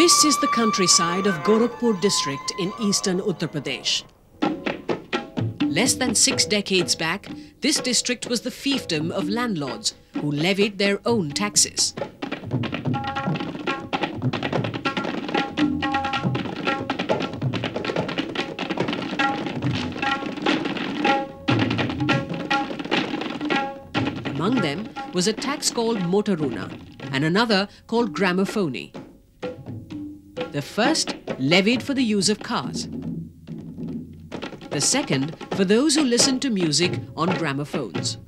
This is the countryside of Gorakhpur district in eastern Uttar Pradesh. Less than six decades back, this district was the fiefdom of landlords who levied their own taxes. Among them was a tax called motoruna and another called gramophony. The first levied for the use of cars. The second for those who listened to music on gramophones.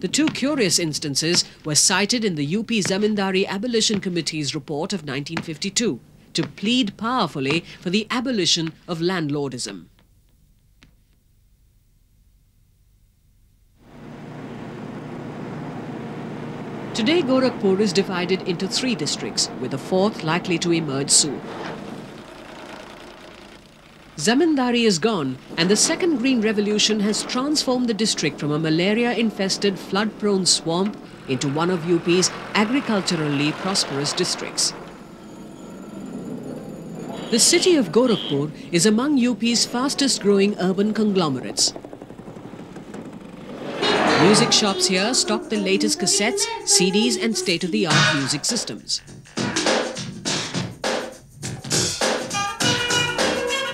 The two curious instances were cited in the UP Zamindari Abolition Committee's report of 1952 to plead powerfully for the abolition of landlordism. Today, Gorakhpur is divided into three districts, with a fourth likely to emerge soon. Zamindari is gone, and the second Green Revolution has transformed the district from a malaria-infested, flood-prone swamp into one of UP's agriculturally prosperous districts. The city of Gorakhpur is among UP's fastest-growing urban conglomerates. Music shops here stock the latest cassettes, CDs and state-of-the-art music systems.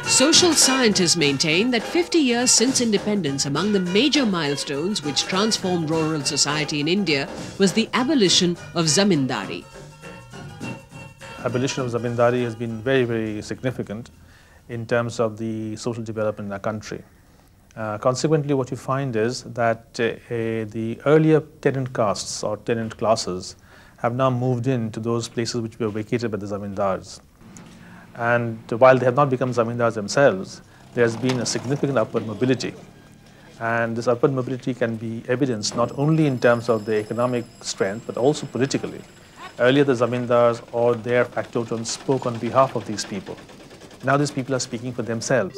Social scientists maintain that 50 years since independence, among the major milestones which transformed rural society in India was the abolition of zamindari. Abolition of zamindari has been very, very significant in terms of the social development in our country. Uh, consequently, what you find is that uh, the earlier tenant castes or tenant classes have now moved into those places which were vacated by the zamindars. And while they have not become zamindars themselves, there has been a significant upward mobility. And this upward mobility can be evidenced not only in terms of the economic strength, but also politically. Earlier, the zamindars or their factotums spoke on behalf of these people. Now these people are speaking for themselves.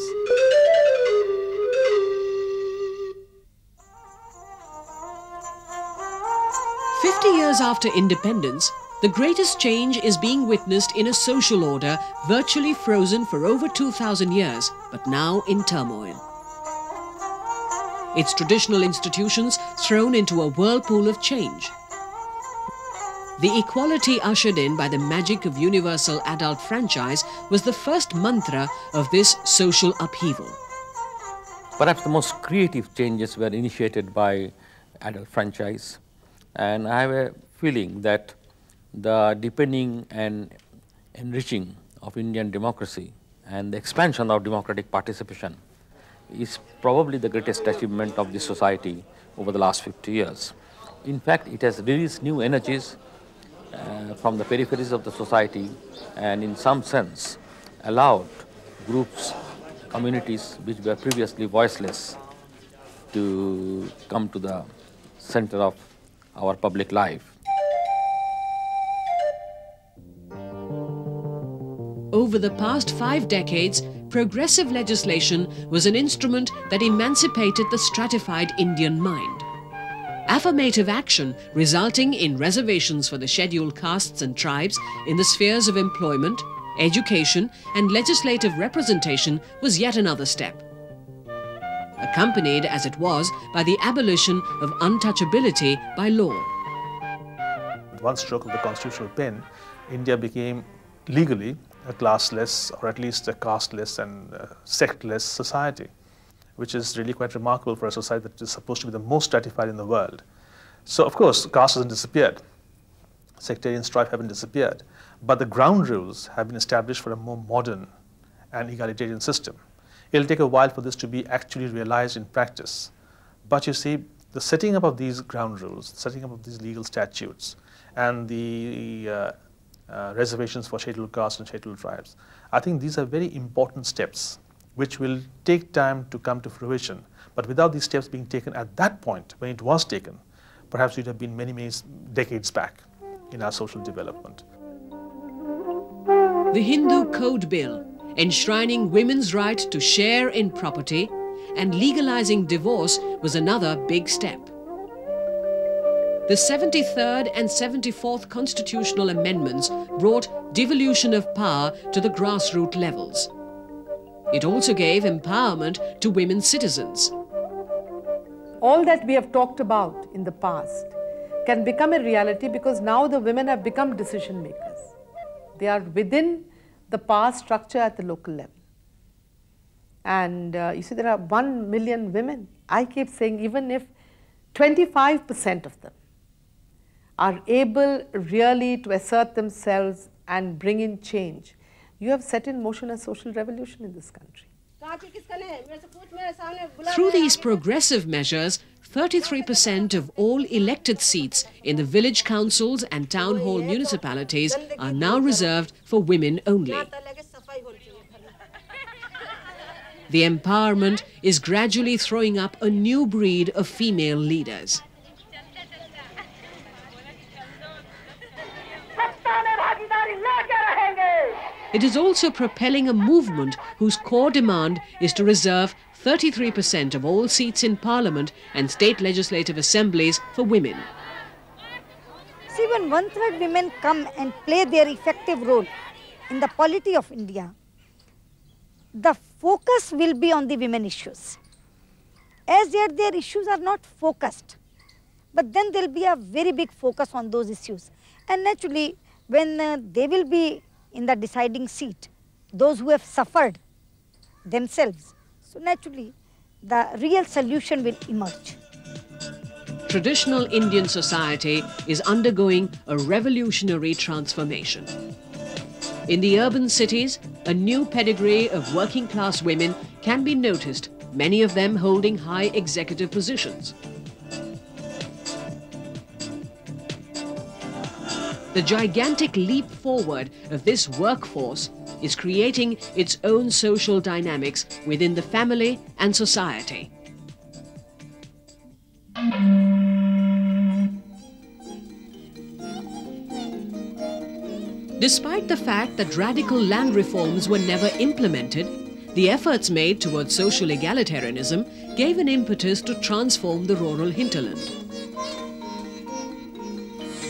Years after independence, the greatest change is being witnessed in a social order virtually frozen for over 2,000 years, but now in turmoil. Its traditional institutions thrown into a whirlpool of change. The equality ushered in by the magic of universal adult franchise was the first mantra of this social upheaval. Perhaps the most creative changes were initiated by adult franchise. And I have a feeling that the deepening and enriching of Indian democracy and the expansion of democratic participation is probably the greatest achievement of this society over the last 50 years. In fact, it has released new energies uh, from the peripheries of the society and in some sense allowed groups, communities which were previously voiceless to come to the center of our public life. Over the past five decades, progressive legislation was an instrument that emancipated the stratified Indian mind. Affirmative action resulting in reservations for the scheduled castes and tribes in the spheres of employment, education and legislative representation was yet another step. Accompanied as it was by the abolition of untouchability by law. One stroke of the constitutional pen, India became legally a classless or at least a casteless and uh, sectless society, which is really quite remarkable for a society that is supposed to be the most stratified in the world. So of course, caste hasn't disappeared. Sectarian strife haven't disappeared. But the ground rules have been established for a more modern and egalitarian system. It'll take a while for this to be actually realized in practice. But you see, the setting up of these ground rules, setting up of these legal statutes, and the uh, uh, reservations for scheduled castes and scheduled tribes. I think these are very important steps which will take time to come to fruition. But without these steps being taken at that point, when it was taken, perhaps it would have been many, many decades back in our social development. The Hindu Code Bill, enshrining women's right to share in property and legalizing divorce was another big step. The 73rd and 74th constitutional amendments brought devolution of power to the grassroots levels. It also gave empowerment to women citizens. All that we have talked about in the past can become a reality because now the women have become decision makers. They are within the power structure at the local level. And uh, you see, there are 1 million women. I keep saying, even if 25% of them are able really to assert themselves and bring in change, you have set in motion a social revolution in this country. Through these progressive measures, 33% of all elected seats in the village councils and town hall municipalities are now reserved for women only. The empowerment is gradually throwing up a new breed of female leaders. It is also propelling a movement whose core demand is to reserve 33% of all seats in parliament and state legislative assemblies for women. See, when one third women come and play their effective role in the polity of India, the focus will be on the women issues. As yet, their issues are not focused, but then there will be a very big focus on those issues. And naturally, when uh, they will be in the deciding seat, those who have suffered themselves, so naturally, the real solution will emerge. Traditional Indian society is undergoing a revolutionary transformation. In the urban cities, a new pedigree of working class women can be noticed, many of them holding high executive positions. The gigantic leap forward of this workforce is creating its own social dynamics within the family and society. Despite the fact that radical land reforms were never implemented, the efforts made towards social egalitarianism gave an impetus to transform the rural hinterland.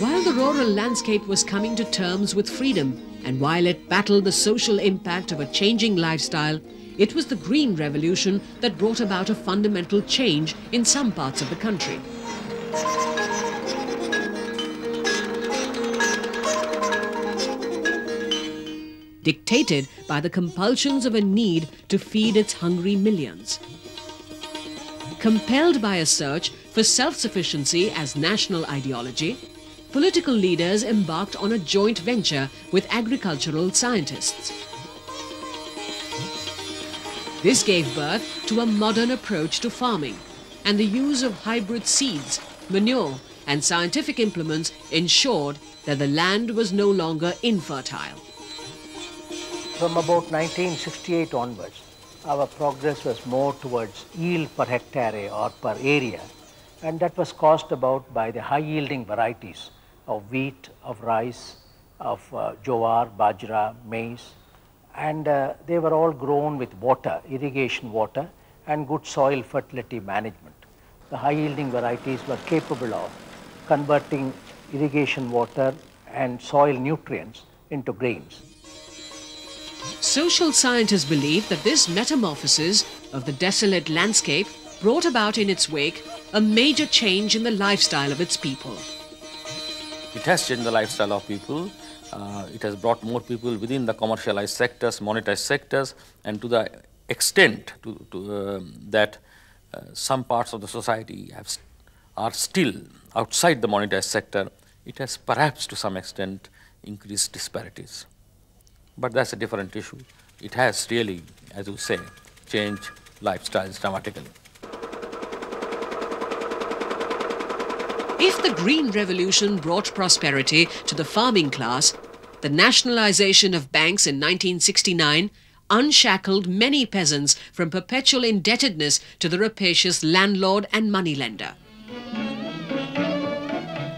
While the rural landscape was coming to terms with freedom, and while it battled the social impact of a changing lifestyle, it was the Green Revolution that brought about a fundamental change in some parts of the country. dictated by the compulsions of a need to feed its hungry millions. Compelled by a search for self-sufficiency as national ideology, political leaders embarked on a joint venture with agricultural scientists. This gave birth to a modern approach to farming, and the use of hybrid seeds, manure, and scientific implements ensured that the land was no longer infertile. From about 1968 onwards, our progress was more towards yield per hectare or per area, and that was caused about by the high yielding varieties of wheat, of rice, of uh, jowar, bajra, maize, and uh, they were all grown with water, irrigation water, and good soil fertility management. The high yielding varieties were capable of converting irrigation water and soil nutrients into grains. Social scientists believe that this metamorphosis of the desolate landscape brought about in its wake a major change in the lifestyle of its people. It has changed the lifestyle of people. Uh, it has brought more people within the commercialized sectors, monetized sectors, and to the extent to, to, uh, that uh, some parts of the society have are still outside the monetized sector, it has perhaps to some extent increased disparities. But that's a different issue. It has really, as you say, changed lifestyles dramatically. If the Green Revolution brought prosperity to the farming class, the nationalization of banks in 1969 unshackled many peasants from perpetual indebtedness to the rapacious landlord and moneylender.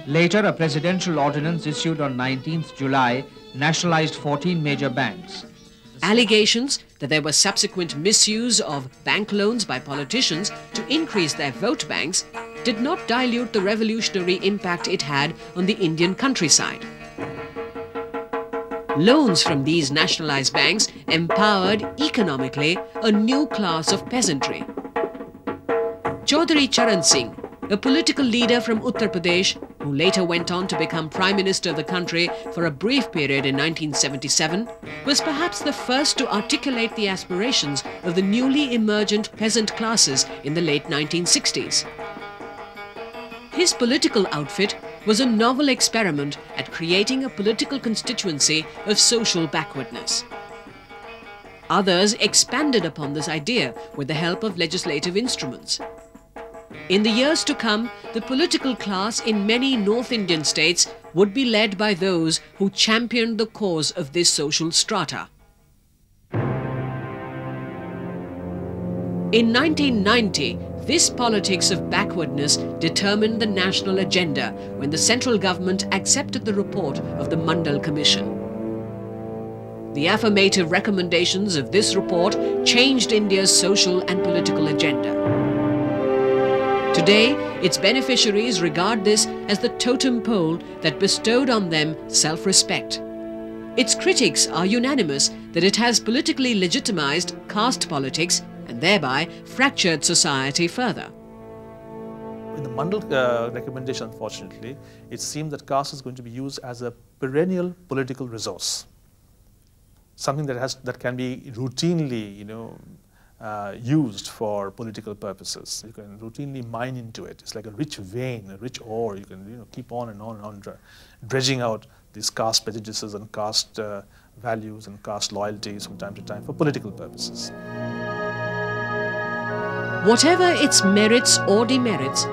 Later, a presidential ordinance issued on 19th July nationalized 14 major banks. Allegations that there was subsequent misuse of bank loans by politicians to increase their vote banks did not dilute the revolutionary impact it had on the Indian countryside. Loans from these nationalized banks empowered economically a new class of peasantry. Chaudhary Charan Singh, a political leader from Uttar Pradesh who later went on to become Prime Minister of the country for a brief period in 1977, was perhaps the first to articulate the aspirations of the newly emergent peasant classes in the late 1960s. His political outfit was a novel experiment at creating a political constituency of social backwardness. Others expanded upon this idea with the help of legislative instruments. In the years to come, the political class in many North Indian states would be led by those who championed the cause of this social strata. In 1990, this politics of backwardness determined the national agenda when the central government accepted the report of the Mandal Commission. The affirmative recommendations of this report changed India's social and political agenda. Today, its beneficiaries regard this as the totem pole that bestowed on them self-respect. Its critics are unanimous that it has politically legitimized caste politics and thereby fractured society further. In the Mandal uh, recommendation, unfortunately, it seems that caste is going to be used as a perennial political resource, something that has that can be routinely, you know, uh, used for political purposes. You can routinely mine into it. It's like a rich vein, a rich ore. You can you know keep on and on and on dredging out these caste prejudices and caste uh, values and caste loyalties from time to time for political purposes. Whatever its merits or demerits,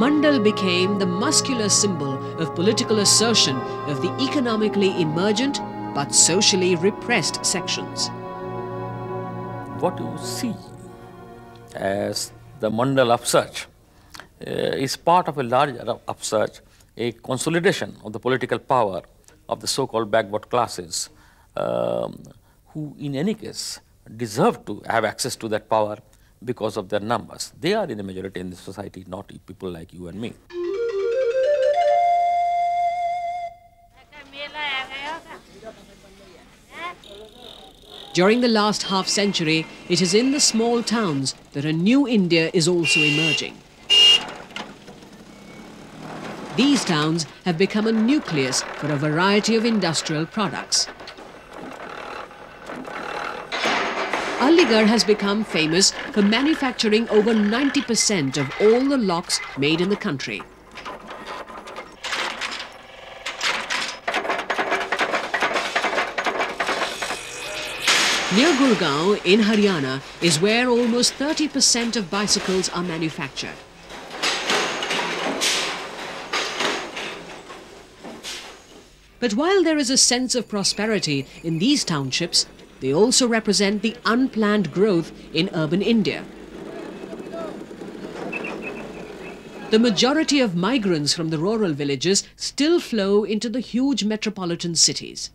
Mandal became the muscular symbol of political assertion of the economically emergent but socially repressed sections. What you see as the Mandal upsurge uh, is part of a larger upsurge, a consolidation of the political power of the so-called backward classes, um, who in any case deserve to have access to that power because of their numbers. They are in the majority in the society, not people like you and me. During the last half century, it is in the small towns that a new India is also emerging. These towns have become a nucleus for a variety of industrial products. Aligarh has become famous for manufacturing over 90% of all the locks made in the country. Near Gurgaon in Haryana is where almost 30% of bicycles are manufactured. But while there is a sense of prosperity in these townships, they also represent the unplanned growth in urban India. The majority of migrants from the rural villages still flow into the huge metropolitan cities.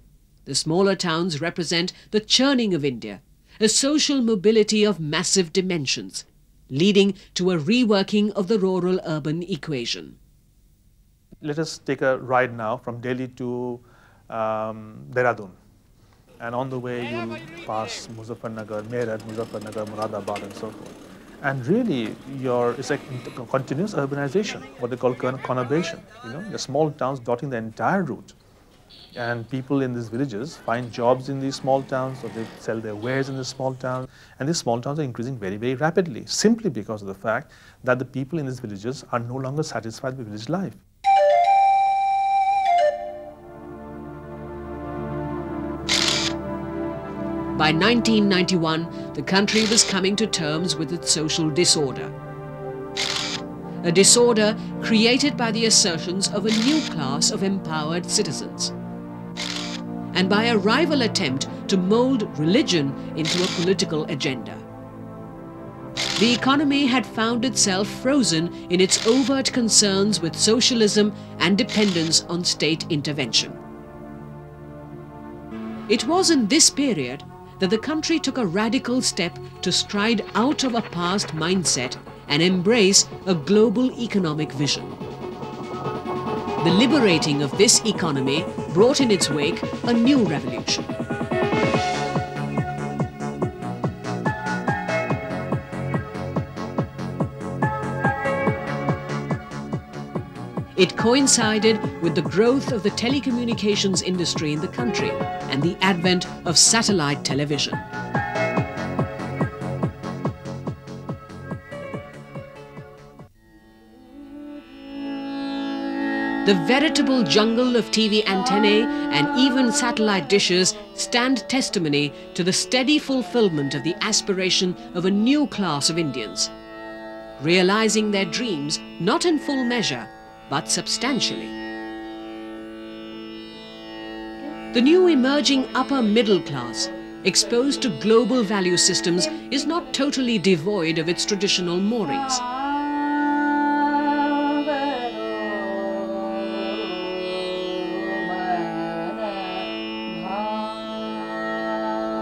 The smaller towns represent the churning of India, a social mobility of massive dimensions, leading to a reworking of the rural-urban equation. Let us take a ride now from Delhi to um, Dehradun and on the way you'll pass Muzaffarnagar, Meerut, Muzaffarnagar, Moradabad and so forth. And really, your it's like continuous urbanization, what they call conurbation. You know, the small towns dotting the entire route. And people in these villages find jobs in these small towns, or they sell their wares in the small towns. And these small towns are increasing very, very rapidly, simply because of the fact that the people in these villages are no longer satisfied with village life. By 1991, the country was coming to terms with its social disorder. A disorder created by the assertions of a new class of empowered citizens. And by a rival attempt to mold religion into a political agenda. The economy had found itself frozen in its overt concerns with socialism and dependence on state intervention. It was in this period that the country took a radical step to stride out of a past mindset and embrace a global economic vision. The liberating of this economy brought in its wake a new revolution. It coincided with the growth of the telecommunications industry in the country and the advent of satellite television. The veritable jungle of TV antennae and even satellite dishes stand testimony to the steady fulfillment of the aspiration of a new class of Indians, realizing their dreams not in full measure but substantially. The new emerging upper middle class, exposed to global value systems, is not totally devoid of its traditional moorings.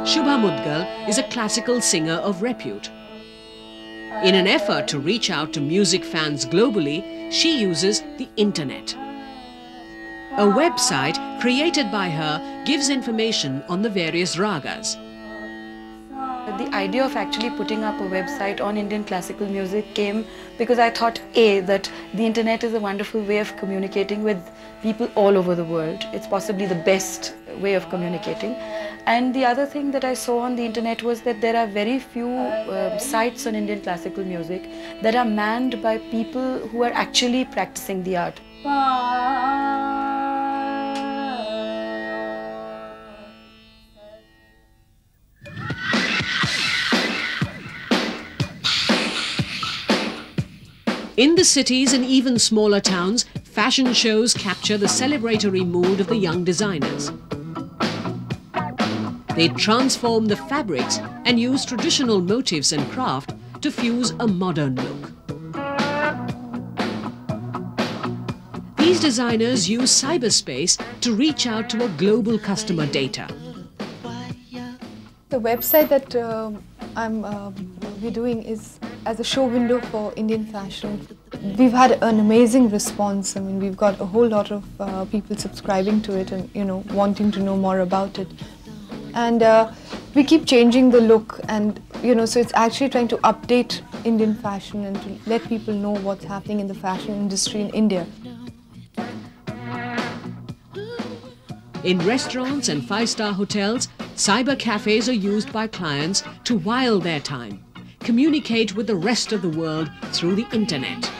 Shubha Mudgal is a classical singer of repute. In an effort to reach out to music fans globally, she uses the internet. A website created by her gives information on the various ragas. The idea of actually putting up a website on Indian classical music came because I thought A, that the internet is a wonderful way of communicating with people all over the world. It's possibly the best way of communicating. And the other thing that I saw on the internet was that there are very few uh, sites on Indian classical music that are manned by people who are actually practicing the art. In the cities and even smaller towns, fashion shows capture the celebratory mood of the young designers. They transform the fabrics and use traditional motifs and craft to fuse a modern look. These designers use cyberspace to reach out to a global customer data. The website that uh, I'm uh, we're doing is as a show window for Indian fashion. We've had an amazing response. I mean, we've got a whole lot of uh, people subscribing to it and you know wanting to know more about it. And uh, we keep changing the look, and you know, so it's actually trying to update Indian fashion and to let people know what's happening in the fashion industry in India. In restaurants and five-star hotels, cyber cafes are used by clients to while their time, communicate with the rest of the world through the internet.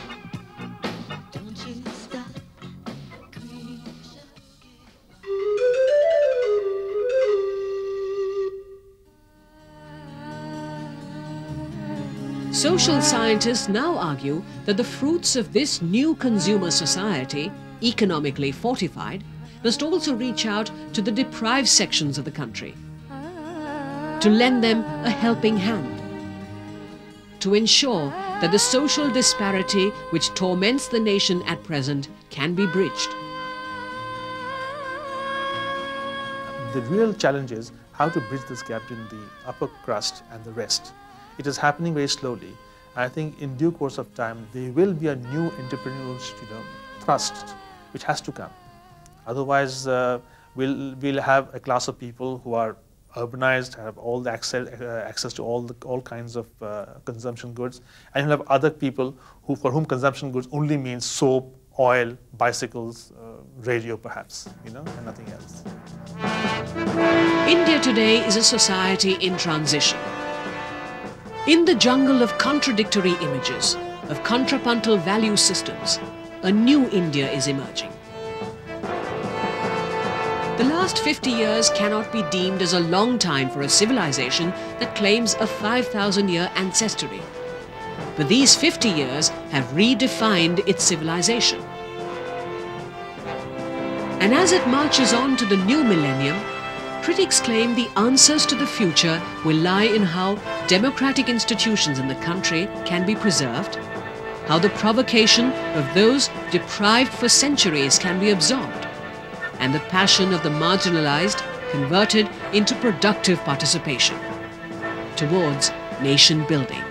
Social scientists now argue that the fruits of this new consumer society, economically fortified, must also reach out to the deprived sections of the country to lend them a helping hand, to ensure that the social disparity which torments the nation at present can be bridged. The real challenge is how to bridge this gap between the upper crust and the rest. It is happening very slowly. I think in due course of time, there will be a new entrepreneurial you know, thrust which has to come. Otherwise, uh, we'll, we'll have a class of people who are urbanized, have all the access, uh, access to all, the, all kinds of uh, consumption goods, and you'll have other people who, for whom consumption goods only means soap, oil, bicycles, uh, radio perhaps, you know, and nothing else. India today is a society in transition. In the jungle of contradictory images, of contrapuntal value systems, a new India is emerging. The last 50 years cannot be deemed as a long time for a civilization that claims a 5,000 year ancestry. But these 50 years have redefined its civilization. And as it marches on to the new millennium, critics claim the answers to the future will lie in how democratic institutions in the country can be preserved, how the provocation of those deprived for centuries can be absorbed, and the passion of the marginalized converted into productive participation towards nation building.